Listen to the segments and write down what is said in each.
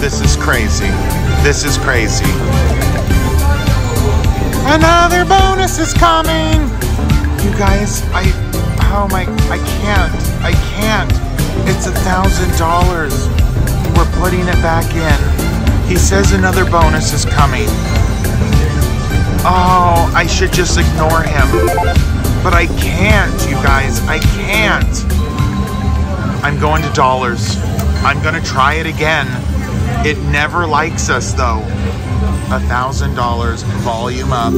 This is crazy. This is crazy. Another bonus is coming. You guys, I, oh my, I can't. I can't. It's a thousand dollars. We're putting it back in. He says another bonus is coming. Oh, I should just ignore him. But I can't, you guys. I can't. I'm going to dollars. I'm gonna try it again. It never likes us though. A thousand dollars, volume up.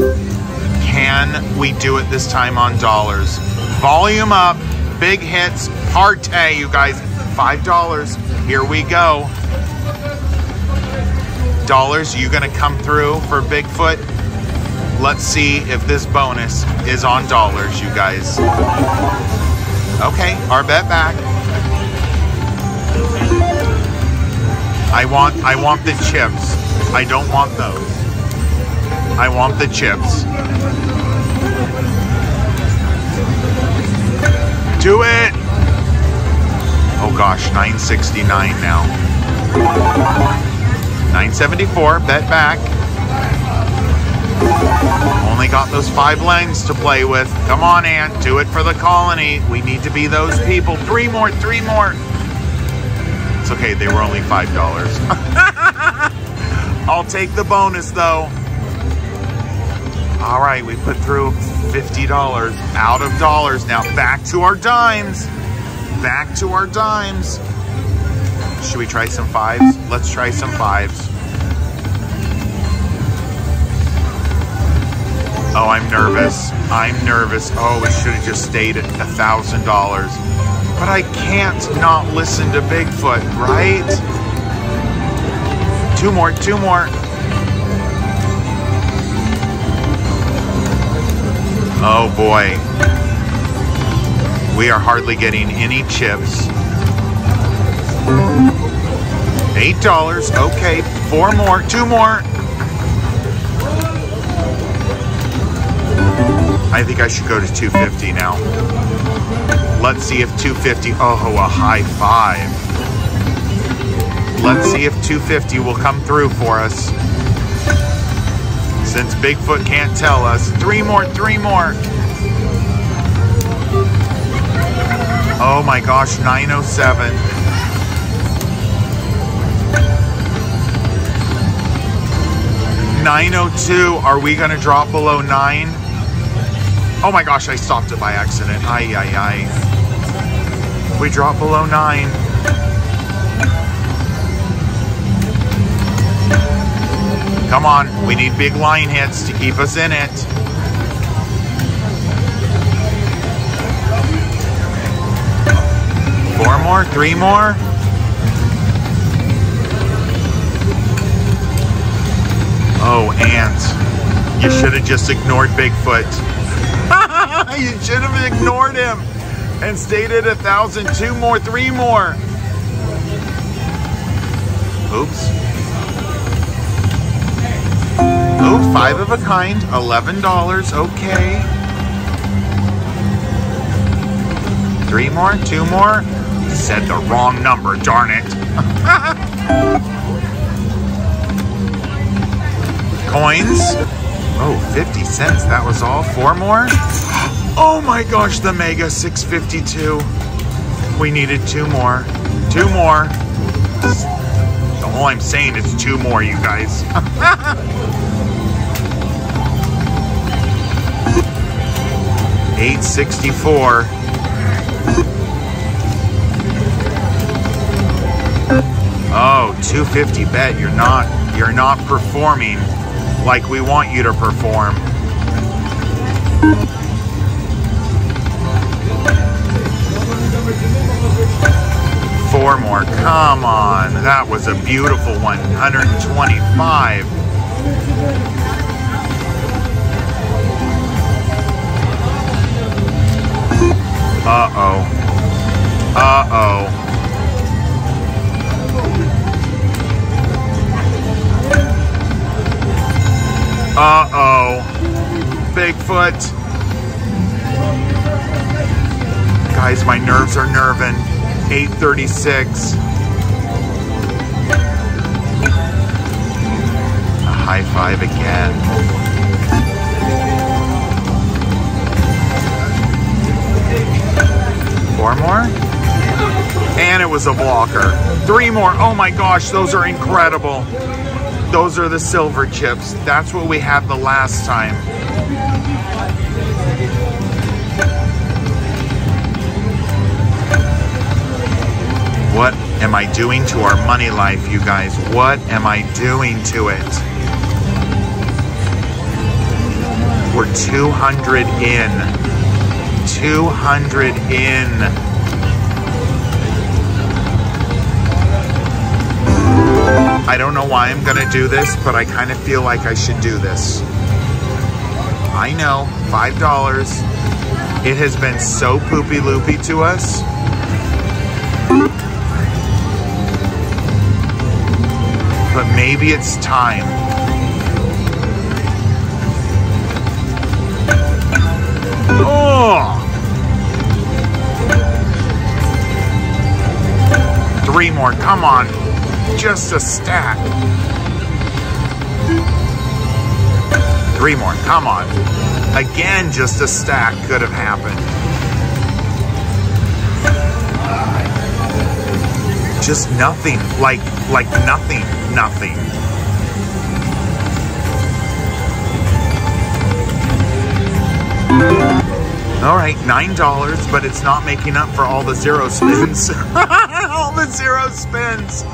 Can we do it this time on dollars? Volume up, big hits, partay, you guys. Five dollars. Here we go. Dollars, you gonna come through for Bigfoot? Let's see if this bonus is on dollars, you guys. Okay, our bet back. I want I want the chips. I don't want those. I want the chips. Do it! Oh gosh, 969 now. 974, bet back. Only got those five lengths to play with. Come on, Ant, do it for the colony. We need to be those people. Three more, three more. Okay, they were only $5. I'll take the bonus though. All right, we put through $50 out of dollars. Now back to our dimes. Back to our dimes. Should we try some fives? Let's try some fives. Oh, I'm nervous. I'm nervous. Oh, it should have just stayed at a thousand dollars. But I can't not listen to Bigfoot, right? Two more, two more. Oh boy. We are hardly getting any chips. Eight dollars. Okay, four more, two more. I think I should go to 250 now. Let's see if 250, oh, a high five. Let's see if 250 will come through for us. Since Bigfoot can't tell us. Three more, three more. Oh my gosh, 907. Nine oh two. Are we gonna drop below nine? Oh my gosh, I stopped it by accident. Ay, ay, ay. We dropped below nine. Come on, we need big line hits to keep us in it. Four more, three more. Oh, ant. You should have just ignored Bigfoot. You should have ignored him and stayed at a thousand. Two more, three more. Oops. Oh, five of a kind, $11. Okay. Three more, two more. Said the wrong number, darn it. Coins. Oh, 50 cents. That was all. Four more. Oh my gosh, the Mega 652. We needed two more. Two more. All I'm saying is two more, you guys. Eight sixty-four. Oh, 250 bet. You're not you're not performing like we want you to perform. Four more. Come on. That was a beautiful one. 125. Uh-oh. Uh-oh. Uh-oh. Bigfoot. Guys, my nerves are nerving. 836. A high five again. Four more? And it was a blocker. Three more. Oh my gosh, those are incredible. Those are the silver chips. That's what we had the last time. Am I doing to our money life, you guys? What am I doing to it? We're 200 in. 200 in. I don't know why I'm gonna do this, but I kind of feel like I should do this. I know, $5. It has been so poopy loopy to us. But maybe it's time. Oh! Three more, come on. Just a stack. Three more, come on. Again, just a stack could have happened. Just nothing, like, like nothing nothing. All right, $9, but it's not making up for all the zero spins. all the zero spins.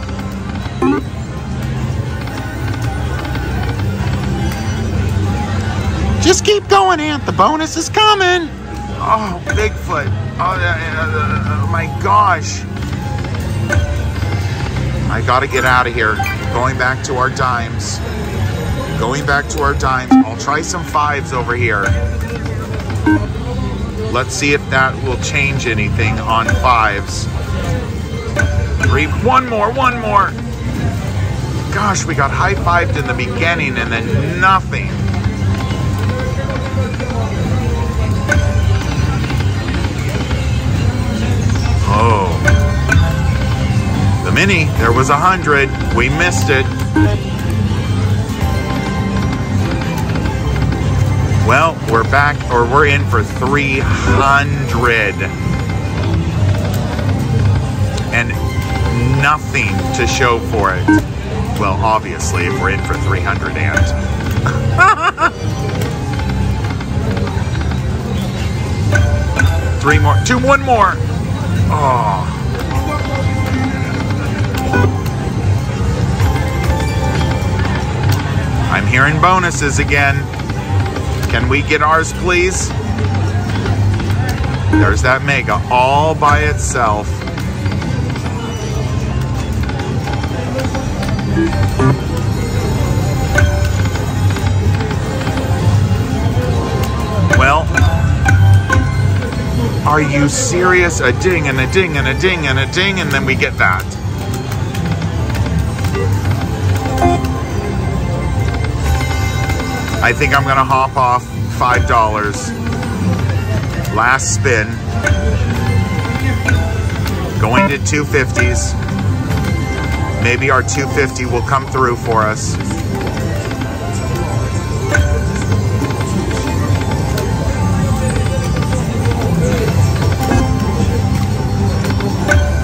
Just keep going, Ant. The bonus is coming. Oh, Bigfoot. Oh, uh, uh, my gosh. I gotta get out of here. Going back to our dimes. Going back to our dimes. I'll try some fives over here. Let's see if that will change anything on fives. Three, one more, one more. Gosh, we got high-fived in the beginning and then nothing. Mini. There was a hundred. We missed it. Well, we're back, or we're in for 300. And nothing to show for it. Well, obviously, if we're in for 300 and. Three more, two, one more. Oh. I'm hearing bonuses again. Can we get ours, please? There's that mega all by itself. Well, are you serious? A ding and a ding and a ding and a ding, and then we get that. I think I'm gonna hop off $5. Last spin. Going to 250s. Maybe our 250 will come through for us.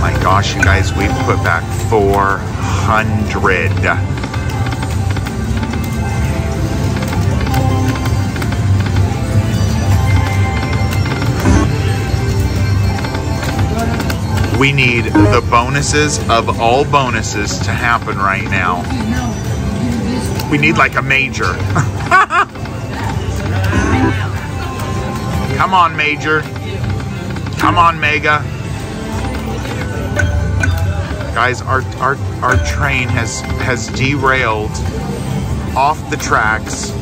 My gosh, you guys, we've put back 400. We need the bonuses of all bonuses to happen right now. We need like a major. Come on, Major. Come on, Mega. Guys, our, our, our train has, has derailed off the tracks.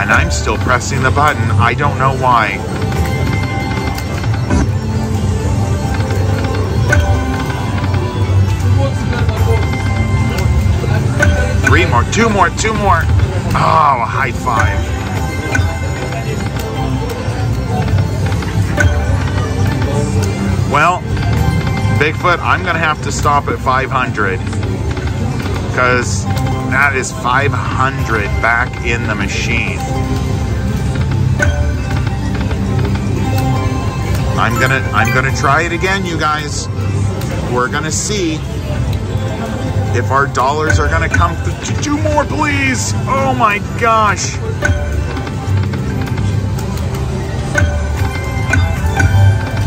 And I'm still pressing the button. I don't know why. Three more, two more, two more. Oh, a high five. Well, Bigfoot, I'm gonna have to stop at 500 because that is 500 back in the machine. I'm gonna I'm gonna try it again, you guys. We're gonna see if our dollars are gonna come through. Two more, please. Oh my gosh.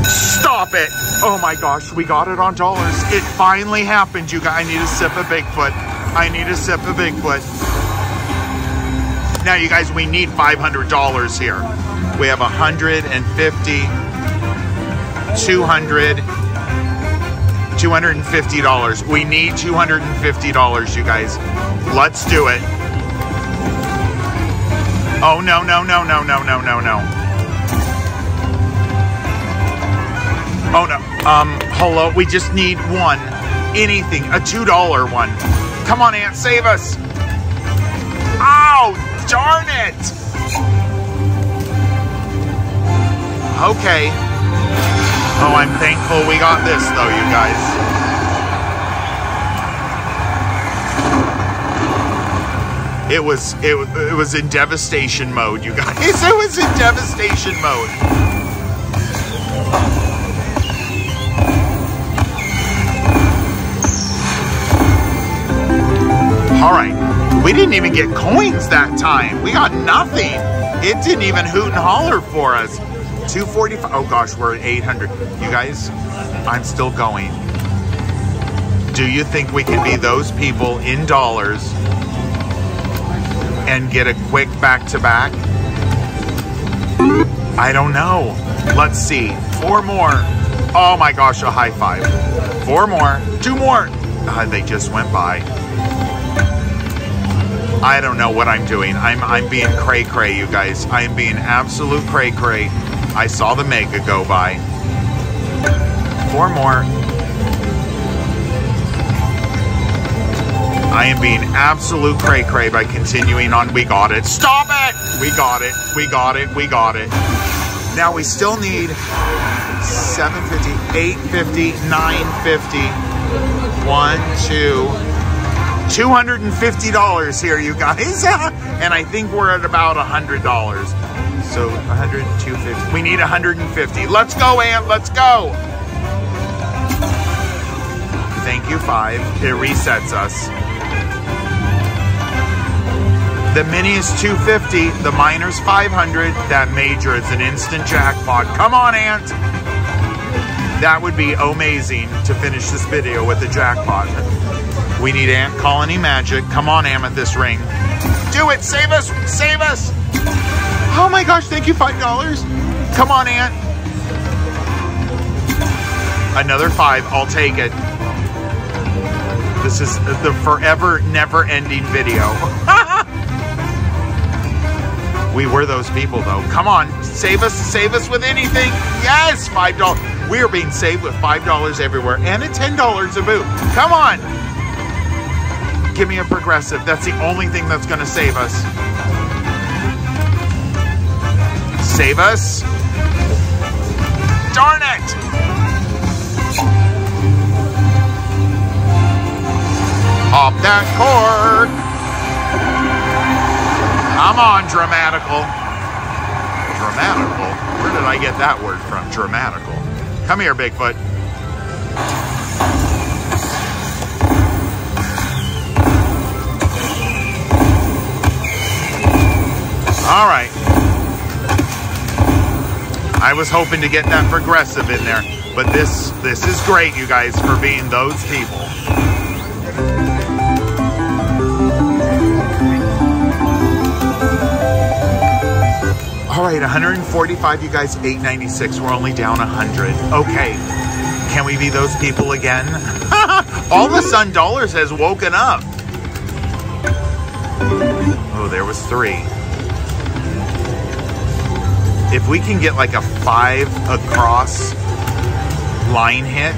Stop it. Oh my gosh, we got it on dollars. It finally happened, you guys. I need a sip of Bigfoot. I need a sip of Bigfoot. Now, you guys, we need $500 here. We have 150, 200, $250. We need $250, you guys. Let's do it. Oh, no, no, no, no, no, no, no, no. Oh no. Um, hello. We just need one. Anything. A $2 one. Come on, Ant. Save us. Oh, darn it. Okay. Oh, I'm thankful we got this though, you guys. It was it, it was in devastation mode, you guys. It was in devastation mode. All right. We didn't even get coins that time. We got nothing. It didn't even hoot and holler for us. 245. Oh gosh, we're at 800. You guys, I'm still going. Do you think we can be those people in dollars and get a quick back to back? I don't know. Let's see. Four more. Oh my gosh, a high five. Four more. Two more. Uh, they just went by. I don't know what I'm doing. I'm I'm being cray cray, you guys. I am being absolute cray cray. I saw the mega go by. Four more. I am being absolute cray cray by continuing on. We got it. Stop it! We got it. We got it. We got it. Now we still need 750, 850, 950. One, two, $250 here, you guys. and I think we're at about $100. So 100, 250. We need 150. Let's go, Ant. Let's go. Thank you, five. It resets us. The mini is 250. The minor's 500. That major is an instant jackpot. Come on, Ant. That would be amazing to finish this video with a jackpot. We need Ant Colony Magic. Come on, Amethyst Ring. Do it! Save us! Save us! Oh my gosh, thank you, $5. Come on, Ant. Another five, I'll take it. This is the forever, never-ending video. we were those people, though. Come on, save us, save us with anything. Yes, $5. We are being saved with $5 everywhere and a $10 a boot. Come on. Give me a progressive. That's the only thing that's going to save us. Save us. Darn it! Pop that cord. Come on, dramatical. Dramatical? Where did I get that word from? Dramatical. Come here, Bigfoot. All right. I was hoping to get that progressive in there, but this this is great, you guys, for being those people. All right, 145, you guys, 896. We're only down 100. Okay, can we be those people again? All a sudden, Dollars has woken up. Oh, there was three if we can get like a five across line hit,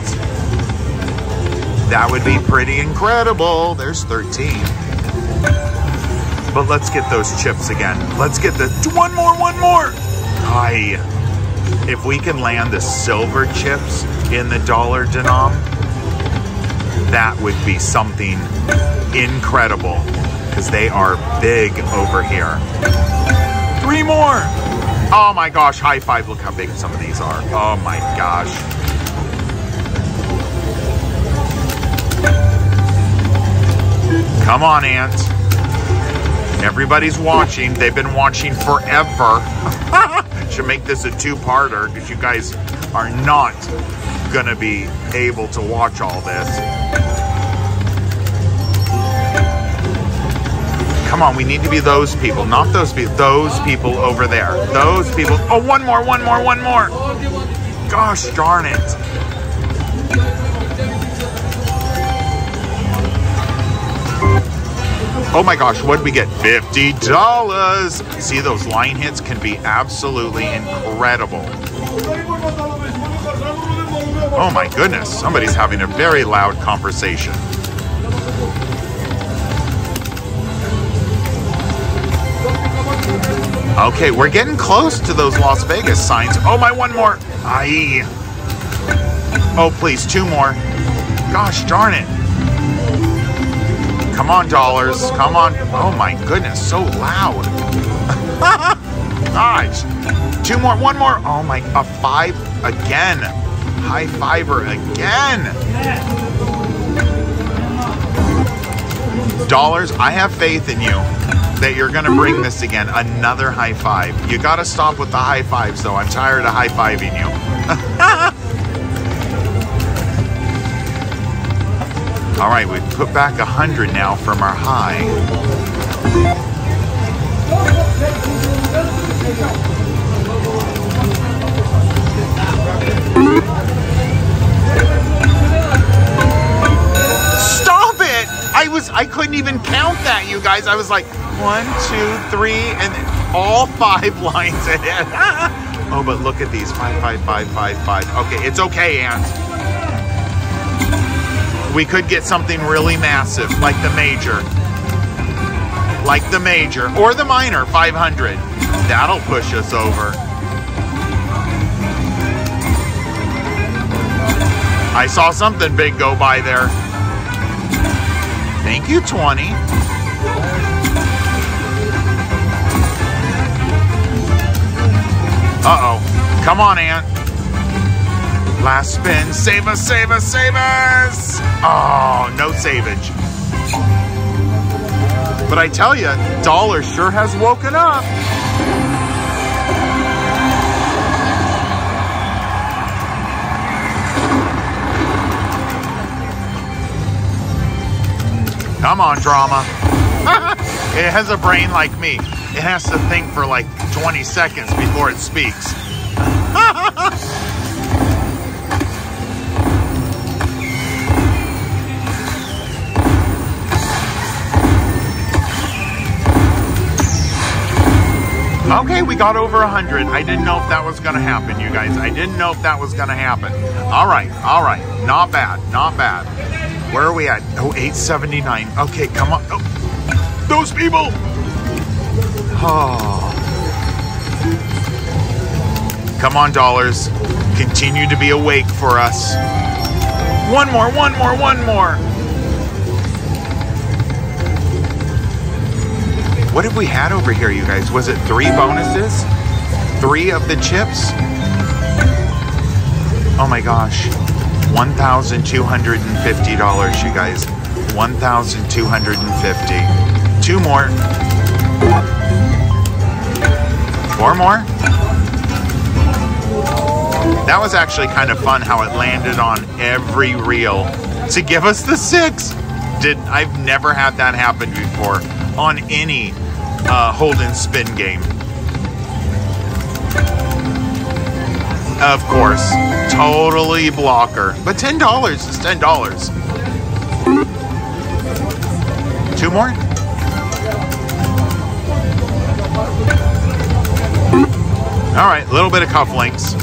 that would be pretty incredible. There's 13. But let's get those chips again. Let's get the one more, one more. Hi. If we can land the silver chips in the dollar denom, that would be something incredible because they are big over here. Three more. Oh my gosh, high five. Look how big some of these are. Oh my gosh. Come on, Ant. Everybody's watching. They've been watching forever. Should make this a two-parter because you guys are not to be able to watch all this. Come on, we need to be those people, not those people. Those people over there. Those people. Oh, one more, one more, one more. Gosh darn it. Oh my gosh, what did we get? $50. See, those line hits can be absolutely incredible. Oh my goodness, somebody's having a very loud conversation. Okay, we're getting close to those Las Vegas signs. Oh my, one more. Aye. Oh, please, two more. Gosh darn it. Come on, dollars. Come on. Oh my goodness, so loud. Gosh. Two more, one more. Oh my, a five again. High fiver again. Dollars, I have faith in you that you're going to bring this again. Another high five. You got to stop with the high fives, though. I'm tired of high fiving you. All right, we've put back a hundred now from our high. I was I couldn't even count that, you guys. I was like one, two, three, and all five lines ahead. oh, but look at these five, five, five, five, five. Okay, it's okay, Ant. we could get something really massive, like the major. Like the major, or the minor, 500. That'll push us over. I saw something big go by there. Thank you, 20. Uh-oh. Come on, Ant. Last spin. Save us, save us, save us! Oh, no savage. But I tell you, dollar sure has woken up. Come on, drama. it has a brain like me. It has to think for like 20 seconds before it speaks. Okay, we got over 100. I didn't know if that was going to happen, you guys. I didn't know if that was going to happen. All right, all right. Not bad, not bad. Where are we at? Oh, 879. Okay, come on. Oh, those people! Oh. Come on, dollars. Continue to be awake for us. One more, one more, one more. What have we had over here, you guys? Was it three bonuses? Three of the chips? Oh my gosh. $1,250, you guys. 1,250. Two more. Four more. That was actually kind of fun how it landed on every reel to give us the six. Did I've never had that happen before on any uh, hold and spin game. Of course, totally blocker. But $10 is $10. Two more? All right, a little bit of cufflinks.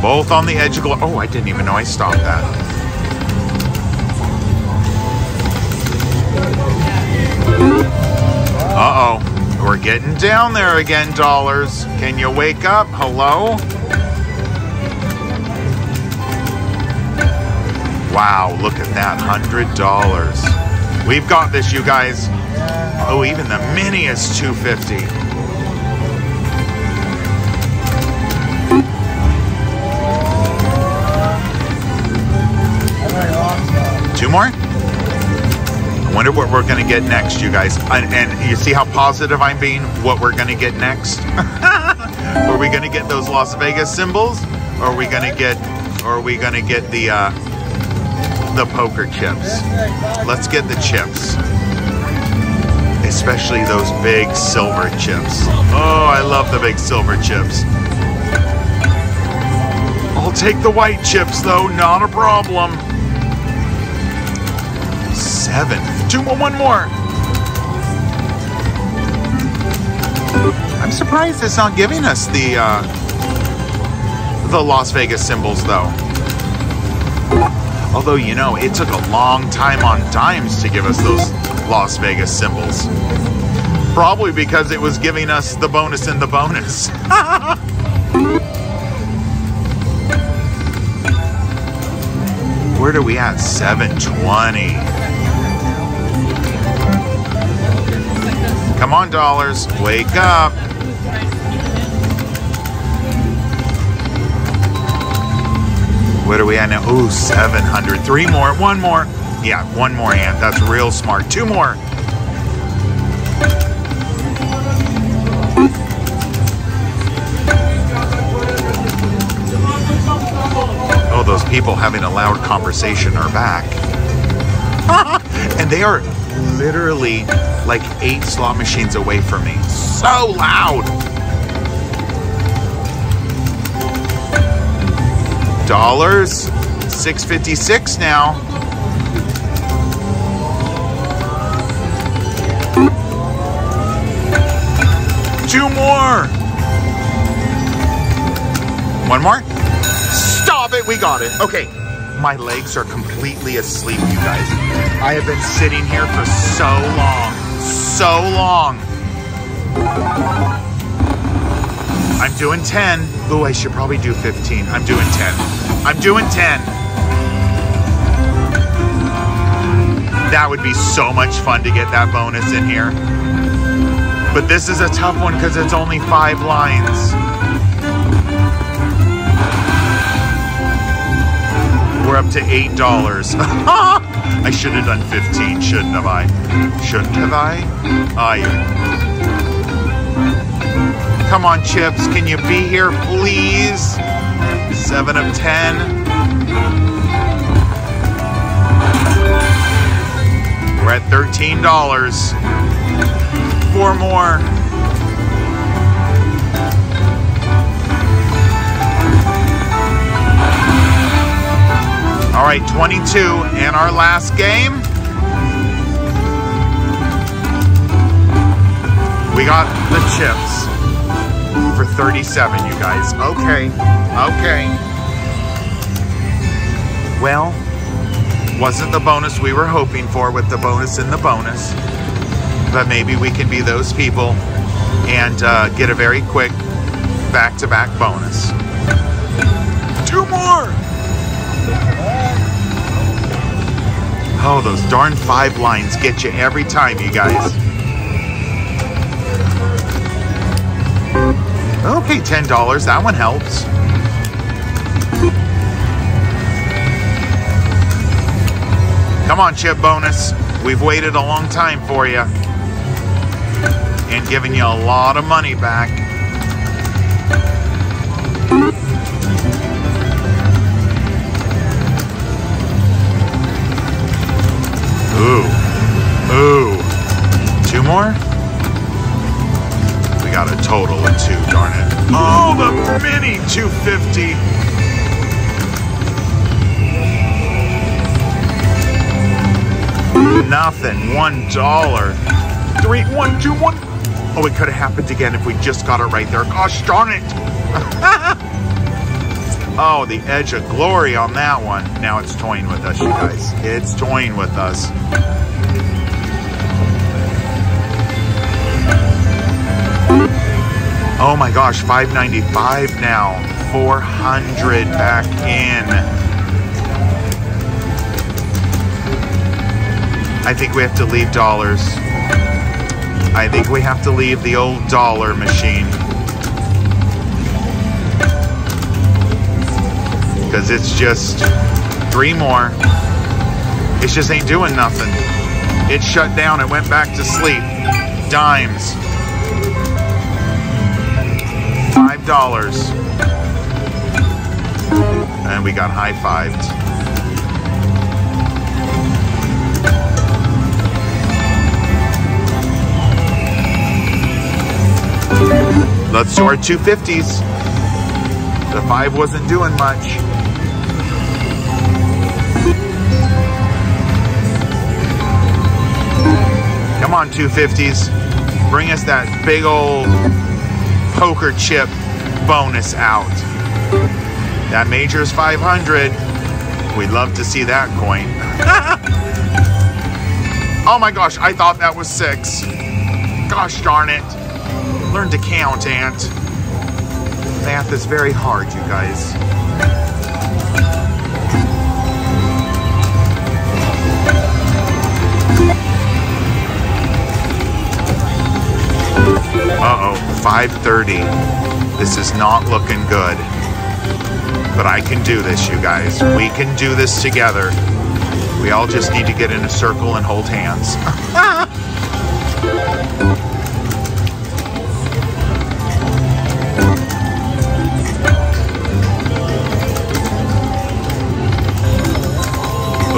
Both on the edge of... Oh, I didn't even know I stopped that. We're getting down there again, dollars. Can you wake up? Hello? Wow, look at that, $100. We've got this, you guys. Oh, even the mini is 250. Two more? I wonder what we're going to get next, you guys. And, and, you see how positive I'm being? What we're going to get next? are we going to get those Las Vegas symbols? Or are we going to get, or are we going to get the, uh, the poker chips? Let's get the chips. Especially those big silver chips. Oh, I love the big silver chips. I'll take the white chips though, not a problem seven. Two more, one more. I'm surprised it's not giving us the uh, the Las Vegas symbols though. Although, you know, it took a long time on dimes to give us those Las Vegas symbols. Probably because it was giving us the bonus in the bonus. Where are we at? 720. Come on, dollars. Wake up. What are we at now? Ooh, 700. Three more. One more. Yeah, one more, Ant. That's real smart. Two more. Oh, those people having a loud conversation are back. and they are literally like eight slot machines away from me. So loud. Dollars, 656 now. Two more. One more. Stop it, we got it. Okay, my legs are completely asleep, you guys. I have been sitting here for so long, so long. I'm doing 10. Oh, I should probably do 15. I'm doing 10. I'm doing 10. That would be so much fun to get that bonus in here. But this is a tough one because it's only five lines. We're up to $8. I should have done 15, shouldn't have I? Shouldn't have I? I. Come on, Chips. Can you be here, please? 7 of 10. We're at $13. Four more. All right, 22 and our last game. We got the chips for 37, you guys. Okay, okay. Well, wasn't the bonus we were hoping for with the bonus in the bonus. But maybe we can be those people and uh, get a very quick back-to-back -back bonus. Two more! Oh, those darn five lines get you every time, you guys. Okay, $10. That one helps. Come on, chip bonus. We've waited a long time for you. And giving you a lot of money back. Oh, the mini 250. Nothing. One dollar. Three, one, two, one. Oh, it could have happened again if we just got it right there. Gosh darn it. Oh, the edge of glory on that one. Now it's toying with us, you guys. It's toying with us. Oh my gosh, 595 now. 400 back in. I think we have to leave dollars. I think we have to leave the old dollar machine. Because it's just three more. It just ain't doing nothing. It shut down. It went back to sleep. Dimes. Dollars and we got high fived. Let's do our 250s. The five wasn't doing much. Come on, 250s. Bring us that big old poker chip bonus out. That major is 500. We'd love to see that coin. oh my gosh, I thought that was six. Gosh darn it. Learn to count, Ant. Math is very hard, you guys. Uh-oh, 530. This is not looking good. But I can do this, you guys. We can do this together. We all just need to get in a circle and hold hands.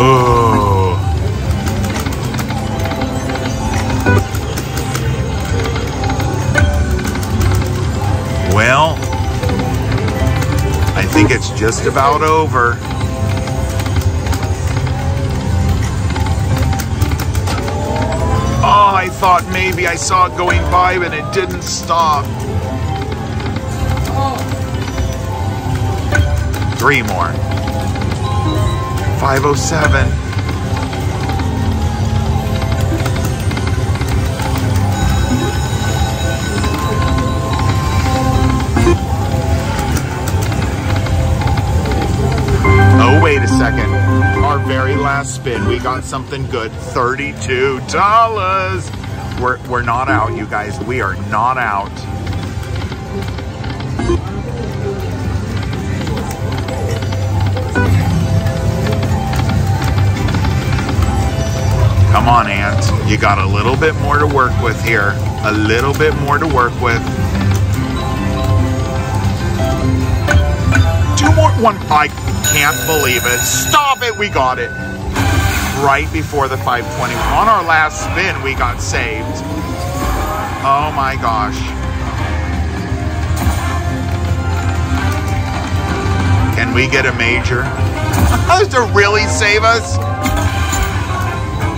oh. Just about over. Oh, I thought maybe I saw it going by, but it didn't stop. Three more. 507. Got something good. $32. We're, we're not out, you guys. We are not out. Come on, Ant. You got a little bit more to work with here. A little bit more to work with. Two more. One. I can't believe it. Stop it. We got it. Right before the 520. On our last spin, we got saved. Oh my gosh. Can we get a major? to really save us?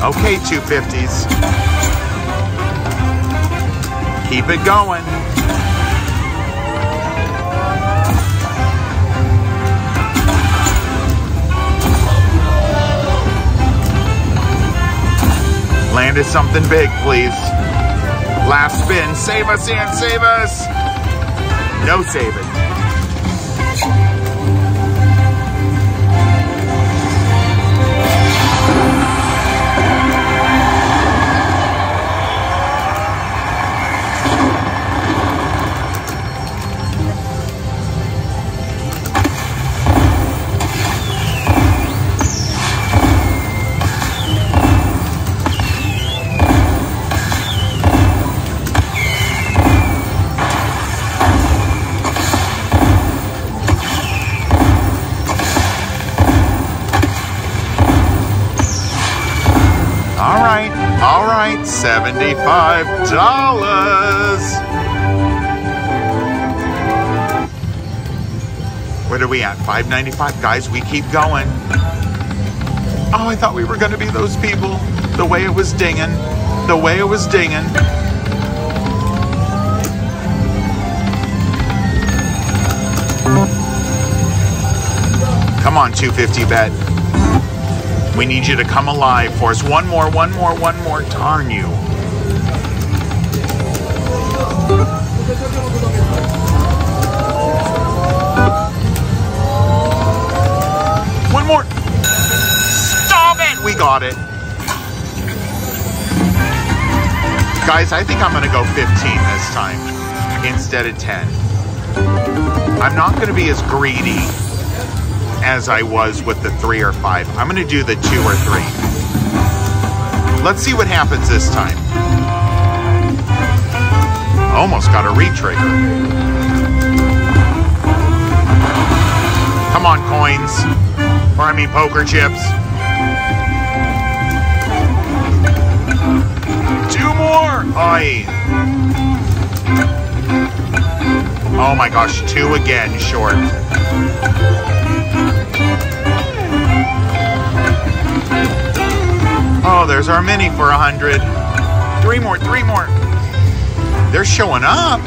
Okay, 250s. Keep it going. Landed something big, please. Last spin. Save us, Ant. Save us. No saving. 595 Guys, we keep going. Oh, I thought we were going to be those people. The way it was dinging. The way it was dinging. Come on, 250 bet. We need you to come alive for us. One more, one more, one more. Darn you. Got it. Guys, I think I'm gonna go 15 this time instead of 10. I'm not gonna be as greedy as I was with the three or five. I'm gonna do the two or three. Let's see what happens this time. Almost got a retrigger. Come on, coins. Mean poker chips. Two more! Aye. Oh my gosh, two again short. Oh, there's our mini for a hundred. Three more, three more. They're showing up,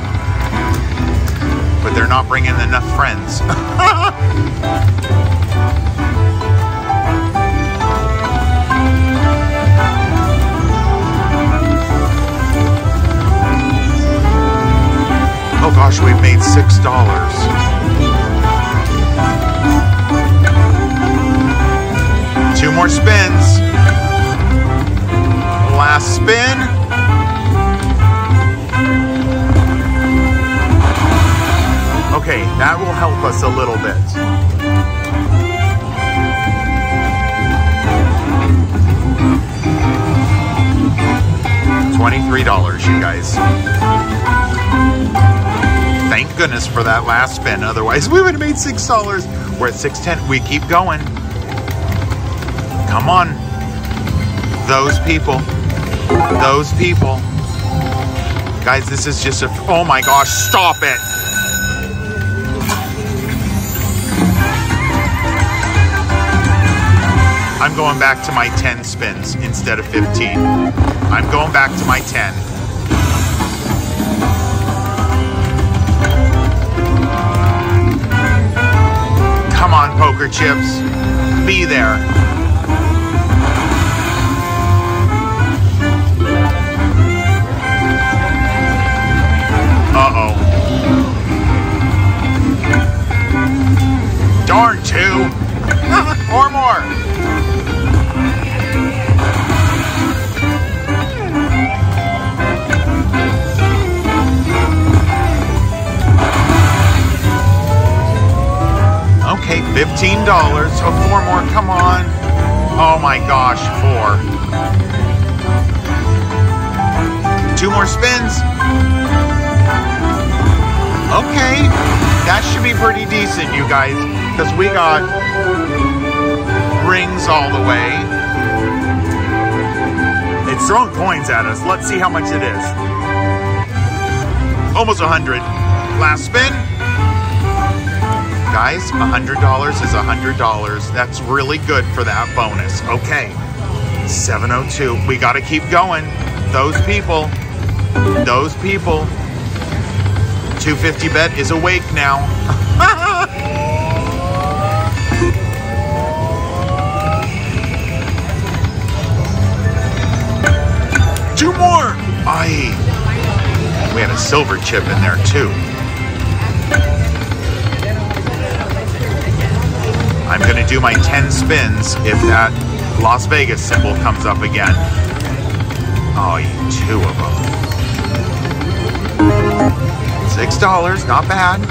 but they're not bringing enough friends. gosh, we've made six dollars. Two more spins. Last spin. Okay, that will help us a little bit. $23, you guys. Thank goodness for that last spin. Otherwise, we would have made $6. We're at 610. We keep going. Come on. Those people. Those people. Guys, this is just a. Oh my gosh, stop it. I'm going back to my 10 spins instead of 15. I'm going back to my 10. Poker chips. Be there. Uh-oh. Darn two. or more. Okay, $15. Oh, four more, come on. Oh my gosh, four. Two more spins. Okay, that should be pretty decent, you guys, because we got rings all the way. It's throwing coins at us. Let's see how much it is. Almost a 100. Last spin. Guys, $100 is $100. That's really good for that bonus. Okay, 702. We got to keep going. Those people, those people. 250 bet is awake now. Two more. Aye. We had a silver chip in there too. I'm going to do my 10 spins if that Las Vegas symbol comes up again. Oh, two of them. Six dollars, not bad.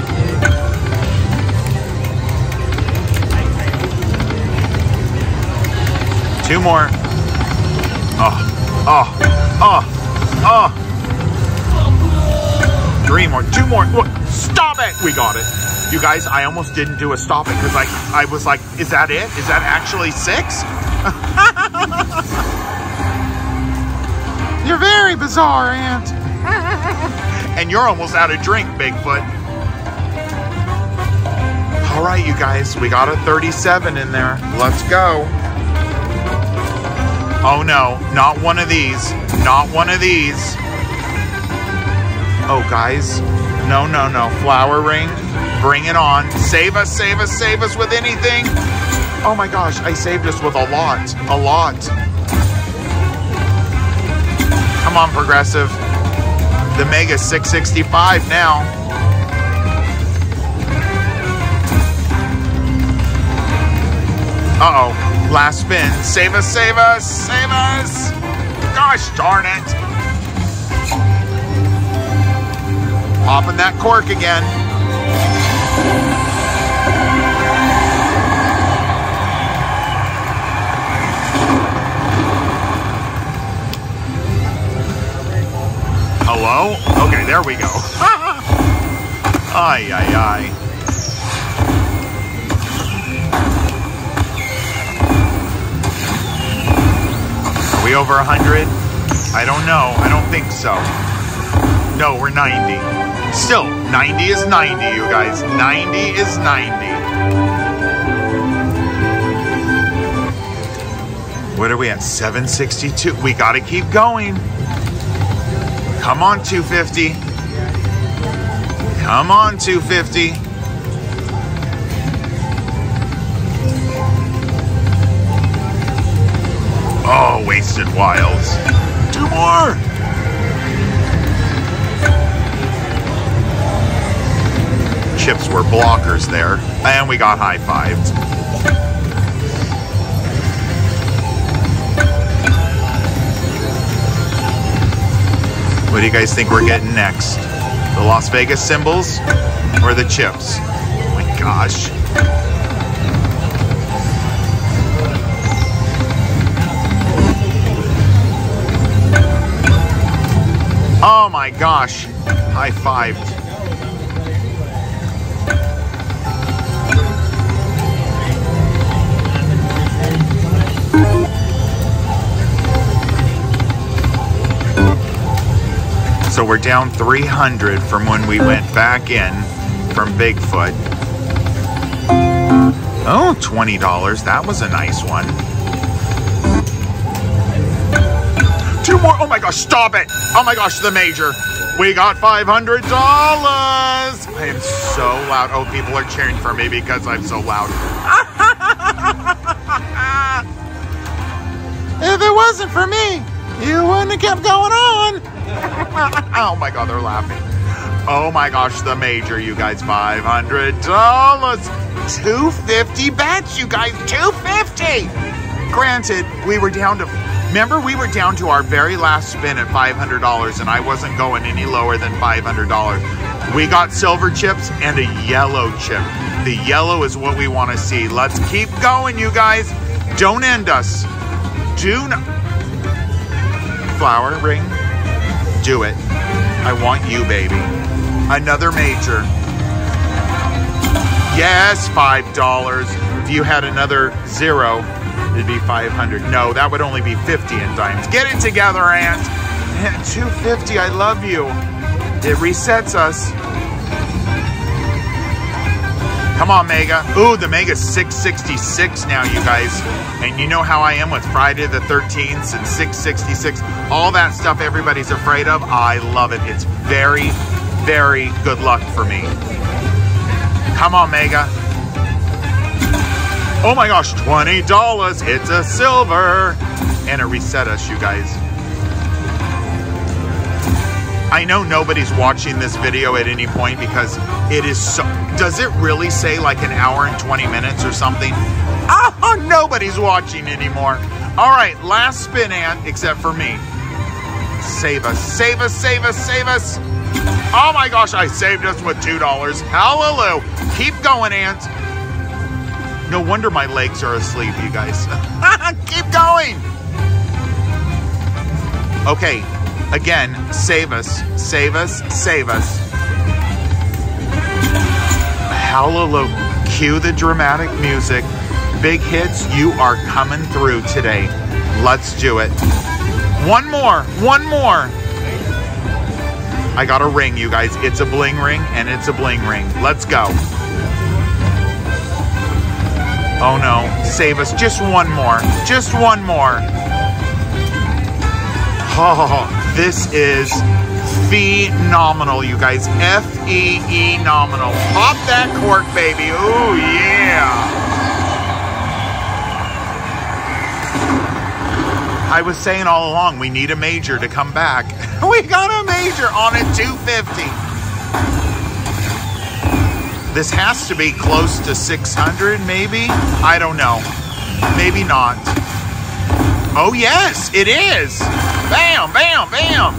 Two more. Oh, oh, oh, oh. Three more, two more. Stop it! We got it. You guys, I almost didn't do a stop it because I, I was like, is that it? Is that actually six? You're very bizarre, Ant. and you're almost out of drink, Bigfoot. All right, you guys, we got a 37 in there. Let's go. Oh no, not one of these. Not one of these. Oh, guys. No, no, no. Flower ring. Bring it on. Save us, save us, save us with anything. Oh my gosh, I saved us with a lot. A lot. Come on, Progressive. The Mega 665 now. Uh-oh. Last spin. Save us, save us, save us. Gosh darn it. Popping that cork again. Hello? Okay, there we go. ay, ay, ay. Are we over 100? I don't know. I don't think so. No, we're 90. Still, 90 is 90, you guys. 90 is 90. What are we at? 762. We got to keep going. Come on, 250. Come on, 250. Oh, wasted wilds. Two more. Chips were blockers there, and we got high fived. What do you guys think we're getting next? The Las Vegas symbols or the chips? Oh my gosh. Oh my gosh. High fived. So we're down 300 from when we went back in from Bigfoot. Oh, $20. That was a nice one. Two more. Oh my gosh, stop it. Oh my gosh, the major. We got $500. I am so loud. Oh, people are cheering for me because I'm so loud. if it wasn't for me, you wouldn't have kept going on. oh my god, they're laughing. Oh my gosh, the major, you guys, $500. 250 bets, you guys, 250. Granted, we were down to Remember, we were down to our very last spin at $500 and I wasn't going any lower than $500. We got silver chips and a yellow chip. The yellow is what we want to see. Let's keep going, you guys. Don't end us. Do not. Flower ring. Do it. I want you, baby. Another major. Yes, $5. If you had another zero, it'd be 500. No, that would only be 50 in dimes. Get it together, Ant. 250, I love you. It resets us. Come on, Mega. Ooh, the Mega's 666 now, you guys. And you know how I am with Friday the 13th and 666. All that stuff everybody's afraid of. I love it. It's very, very good luck for me. Come on, Mega. Oh my gosh, $20. It's a silver. And it reset us, you guys. I know nobody's watching this video at any point because it is so. Does it really say like an hour and 20 minutes or something? Oh, nobody's watching anymore. All right, last spin, Ant, except for me. Save us, save us, save us, save us. Oh my gosh, I saved us with $2. Hallelujah. Keep going, Ant. No wonder my legs are asleep, you guys. Keep going. Okay, again, save us, save us, save us. Hallelujah. Cue the dramatic music. Big hits, you are coming through today. Let's do it. One more, one more. I got a ring, you guys. It's a bling ring and it's a bling ring. Let's go. Oh no, save us. Just one more. Just one more. Oh, this is phenomenal, you guys. F-E-E nominal. Pop that cork, baby. Ooh, yeah. I was saying all along, we need a major to come back. we got a major on a 250. This has to be close to 600, maybe? I don't know. Maybe not. Oh, yes, it is. Bam, bam, bam.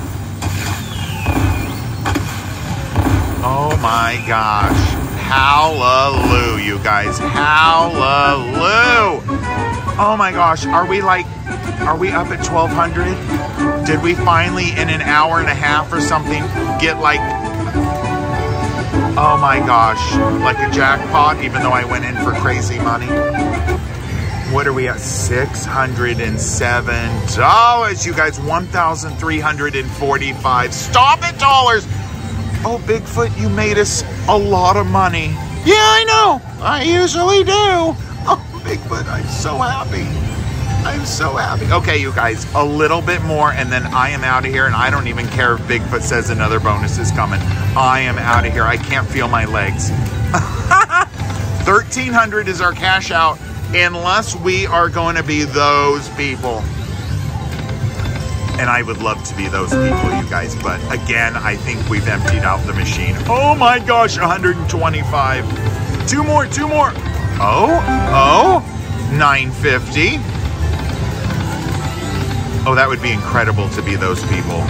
Oh my gosh. Hallelujah, you guys. Hallelujah. Oh my gosh. Are we like, are we up at 1200? Did we finally, in an hour and a half or something, get like, oh my gosh, like a jackpot, even though I went in for crazy money? What are we at? $607. You guys, 1,345. Stop it, dollars. Oh, Bigfoot, you made us a lot of money. Yeah, I know. I usually do. Oh, Bigfoot, I'm so happy. I'm so happy. Okay, you guys, a little bit more, and then I am out of here, and I don't even care if Bigfoot says another bonus is coming. I am out of here. I can't feel my legs. 1300 is our cash out unless we are going to be those people. And I would love to be those people, you guys. But again, I think we've emptied out the machine. Oh my gosh, 125. Two more, two more. Oh, oh, 950. Oh, that would be incredible to be those people.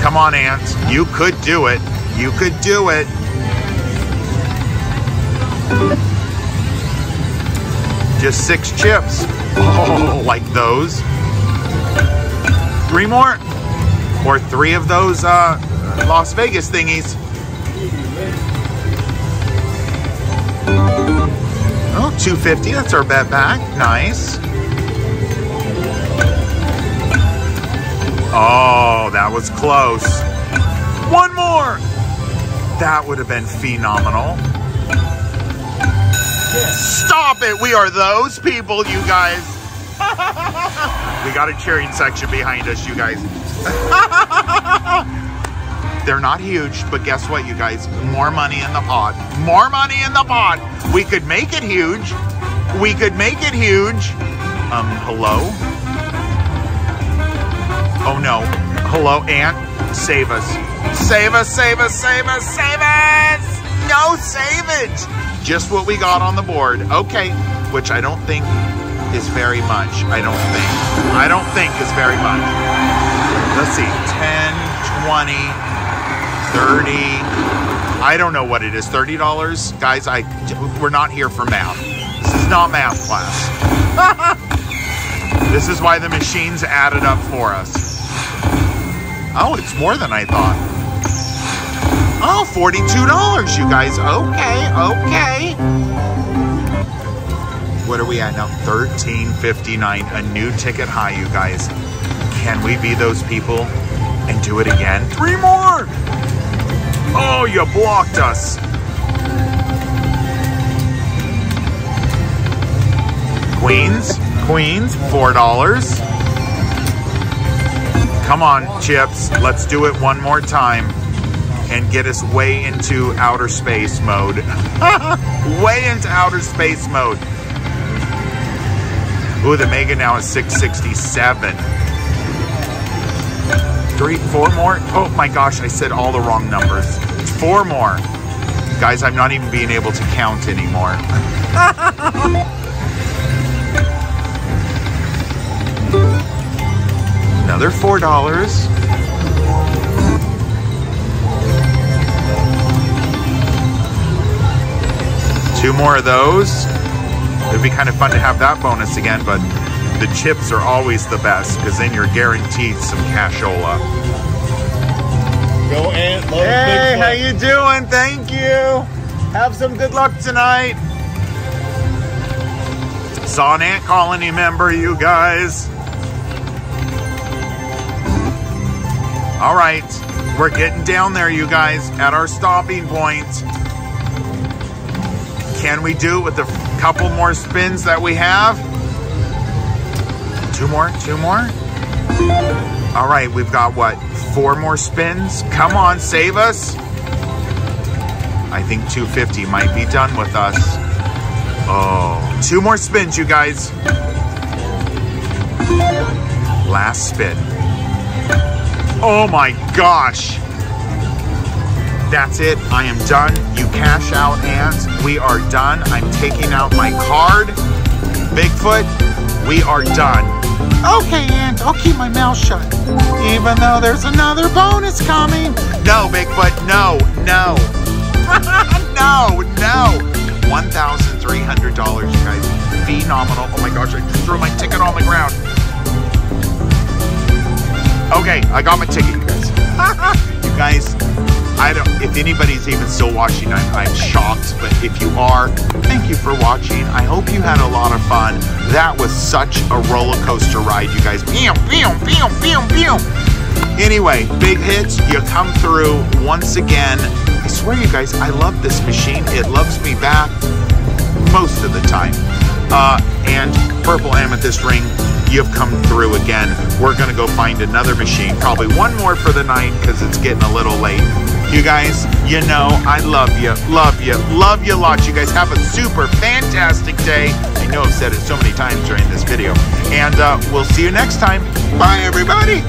Come on, Ant. You could do it. You could do it. Just six chips. Oh, like those. Three more? Or three of those uh, Las Vegas thingies. Oh, 250, that's our bet back. Nice. Oh, that was close. One more. That would have been phenomenal. Stop it. We are those people, you guys. we got a cheering section behind us, you guys. They're not huge, but guess what, you guys? More money in the pot. More money in the pot. We could make it huge. We could make it huge. Um, hello? Oh no. Hello, Ant? Save us. Save us, save us, save us, save us! No savage! Just what we got on the board. Okay, which I don't think is very much. I don't think. I don't think is very much. Let's see. 10, 20, 30. I don't know what it is. $30? Guys, I we're not here for math. This is not math class. this is why the machines added up for us. Oh, it's more than I thought. Oh, $42, you guys. Okay, okay. What are we at now? 13.59, a new ticket high, you guys. Can we be those people and do it again? Three more! Oh, you blocked us. Queens, Queens, $4. Come on, Chips. Let's do it one more time and get us way into outer space mode. way into outer space mode. Ooh, the Mega now is 667. Three, four more? Oh my gosh, I said all the wrong numbers. Four more. Guys, I'm not even being able to count anymore. Another $4. Two more of those. It'd be kind of fun to have that bonus again, but the chips are always the best because then you're guaranteed some cashola. Go Ant, Hey, how you doing? Thank you. Have some good luck tonight. Saw an ant colony member, you guys. All right, we're getting down there, you guys, at our stopping point. Can we do it with the couple more spins that we have? Two more, two more. All right, we've got what, four more spins? Come on, save us. I think 250 might be done with us. Oh, two more spins, you guys. Last spin. Oh my gosh. That's it. I am done. You cash out, and we are done. I'm taking out my card. Bigfoot, we are done. Okay, Ant, I'll keep my mouth shut. Even though there's another bonus coming. No, Bigfoot, no, no. no, no. $1,300, you guys. Phenomenal. Oh my gosh, I just threw my ticket on the ground. Okay, I got my ticket, you guys. you guys, I don't. If anybody's even still watching, I'm, I'm shocked. But if you are, thank you for watching. I hope you had a lot of fun. That was such a roller coaster ride, you guys. Pew, pew, pew, pew, pew. Anyway, big hits. You come through once again. I swear, you guys, I love this machine. It loves me back most of the time. Uh, and purple amethyst ring you've come through again. We're gonna go find another machine, probably one more for the night because it's getting a little late. You guys, you know, I love you, love you, love you lots. You guys have a super fantastic day. I know I've said it so many times during this video. And uh, we'll see you next time. Bye, everybody.